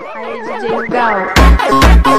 How did it go?